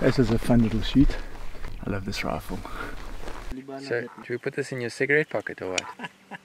This is a fun little shoot. I love this rifle. So, do we put this in your cigarette pocket or what?